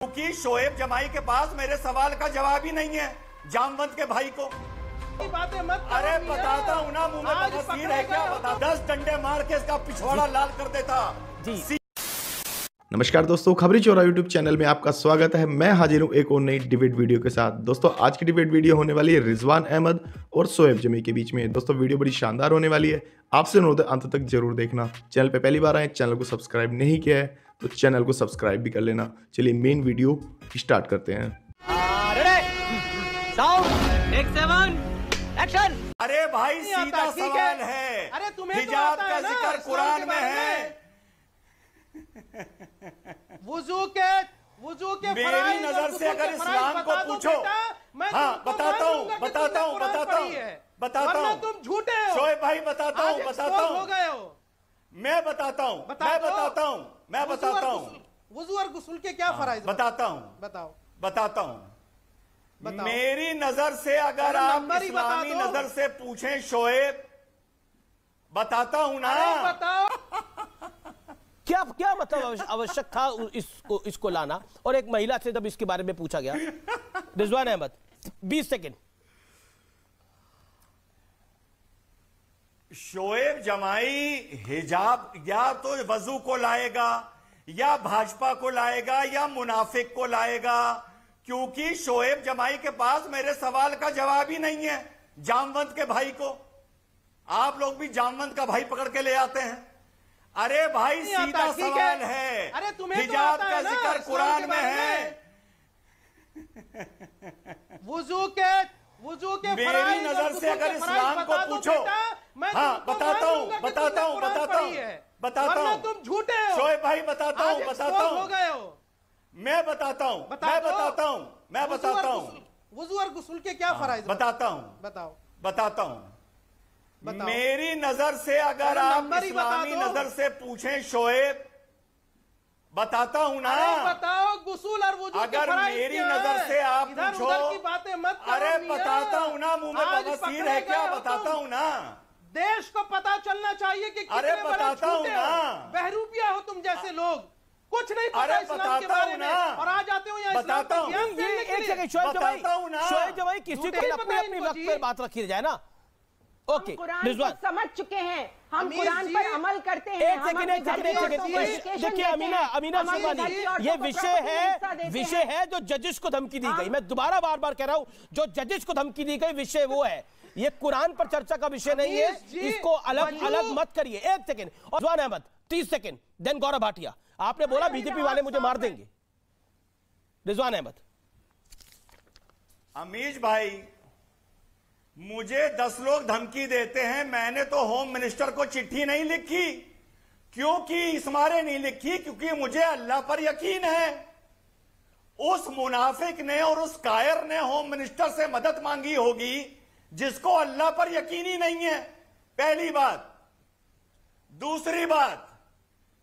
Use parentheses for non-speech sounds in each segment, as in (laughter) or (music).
क्योंकि शोएब जमाई के पास मेरे सवाल का जवाब ही नहीं है जामवंत के भाई को। बातें मत अरे बताता हूँ ना मुँह में है क्या? बता दस डंडे मार के इसका पिछवाड़ा लाल कर देता। जी। नमस्कार दोस्तों खबरी चोरा यूट्यूब चैनल में आपका स्वागत है। मैं हाजिर हूँ एक और नई डिबेट वीडियो के साथ। दोस्तों आज की डिबेट वीडियो होने वाली है रिजवान अहमद और सोएब जमी के बीच में। दोस्तों वीडियो बड़ी शानदार होने वाली है। आपसे अनुरोध अंत तक ज़रूर देखना। चैनल पे पहली बार आए चैनल को सब्सक्राइब नहीं किया है तो चैनल को सब्सक्राइब भी कर लेना। चलिए मेन वीडियो स्टार्ट करते हैं। अरे भाई सीधा सवाल है। अरे तुम्हें तो हिजाब का ज़िक्र कुरान में है। वुजू के वुजू के मेरी नज़र से अगर इस्लाम को पूछो। हाँ बताता हूँ बताता हूँ बताता हूँ बताता हूँ। तुम झूठे हो। शोएब भाई बताता हूँ बताता हूँ। मैं बताता हूँ। मैं बताता हूँ। वज़ू और हूँ गुस्ल- के क्या फराइज बताता हूँ। बताओ। बताता हूँ। मेरी नज़र से अगर आप ही इस्लामी नज़र से पूछें शोएब बताता हूँ ना। बताओ। (laughs) क्या क्या मतलब आवश्यक था इसको इसको लाना? और एक महिला से जब इसके बारे में पूछा गया। (laughs) रिजवान अहमद 20 सेकंड। शोएब जमाई हिजाब या तो वज़ू को लाएगा या भाजपा को लाएगा या मुनाफिक को लाएगा क्योंकि शोएब जमाई के पास मेरे सवाल का जवाब ही नहीं है जामवंत के भाई को। आप लोग भी जामवंत का भाई पकड़ के ले आते हैं। अरे भाई सीधा सवाल है। है। अरे तुम्हें तो हिजाब आता का है ज़िक्र कुरान में है। (laughs) वुजू के वुजू के मेरी नज़र से अगर इस्लाम को पूछो मैं हाँ बताता हूँ बताता हूँ बताता हूँ बताता हूँ। तुम झूठे हो। शोएब भाई बताता हूँ बताता हो। हूँ गए हो। मैं बताता हूँ मैं बताता हूँ। मैं बताता हूँ। वुजू और गुस्ल के क्या फराइज बताता हूँ। बताओ। बताता हूँ। मेरी नज़र से अगर आप ही इस्लामी नज़र से पूछें शोएब बताता हूँ ना। बताओ गुसूल और वुजू अगर मेरी नज़र से आप पूछो की बातें मत अरे बताता हूँ ना मुँह में बवासीर है क्या? बताता हूँ ना। देश को पता चलना चाहिए कि अरे कितने बड़े बताता हूँ झूठे ना। हो बहरूपिया हो तुम जैसे लोग। कुछ नहीं पता अरे इस्लाम के बारे में। और आ जाते हो यहाँ इस्लाम बताता का हूँ। एक। सेकंड शोएब हूँ ना। शोएब जमाई किसी को अपने अपने वक्त पर बात रखी जाए ना। ओके कुरान को समझ चुके हैं। हम कुरान पर अमल करते हैं। एक सेकंड एक सेकंड एक सेकंड। देखिए अमीना अमीना औरतों ये विषय है विषय है। जो जजिस को धमकी दी गई। मैं दोबारा बार बार कह रहा हूँ जो जजिस को धमकी दी गई विषय वो है। ये कुरान पर चर्चा का विषय नहीं है। इसको अलग अलग मत करिए। एक सेकेंड। और अहमद तीस सेकंड। देन गौरव भाटिया। आपने बोला बीजेपी वाले मुझे मार देंगे। रिजवान अहमद। अमीज भाई मुझे दस लोग धमकी देते हैं। मैंने तो होम मिनिस्टर को चिट्ठी नहीं लिखी क्योंकि इस मारे नहीं लिखी क्योंकि मुझे अल्लाह पर यकीन है। उस मुनाफिक ने और उस कायर ने होम मिनिस्टर से मदद मांगी होगी। जिसको अल्लाह पर यकीन ही नहीं है पहली बात। दूसरी बात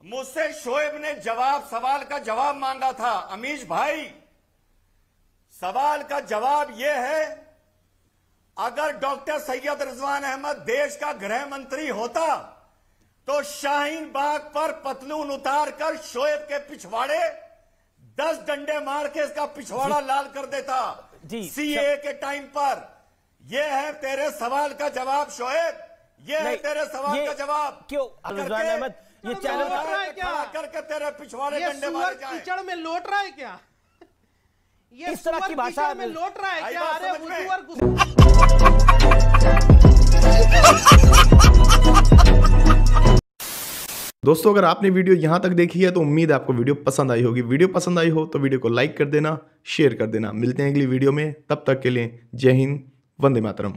मुझसे शोएब ने जवाब सवाल का जवाब मांगा था अमीश भाई। सवाल का जवाब यह है अगर डॉक्टर सैयद रिजवान अहमद देश का गृह मंत्री होता तो शाहीन बाग पर पतलून उतार कर शोएब के पिछवाड़े दस डंडे मार के इसका पिछवाड़ा लाल कर देता। सीए के टाइम पर। यह है तेरे सवाल का जवाब शोएब। यह है तेरे सवाल ये का जवाब। क्यों? अहमद ये चैनल लौट रहा है क्या? खड़ा करके तेरे पिछवाड़े ये डंडे मारे जाए। कीचड़ में लौट रहा है क्या? ये इस तरह की भाषा में लौट रहा है क्या? अरे? वुजू और दोस्तों अगर आपने वीडियो यहाँ तक देखी है तो उम्मीद है आपको वीडियो पसंद आई होगी। वीडियो पसंद आई हो तो वीडियो को लाइक कर देना शेयर कर देना। मिलते हैं अगली वीडियो में। तब तक के लिए जय हिंद। वंदे मातरम।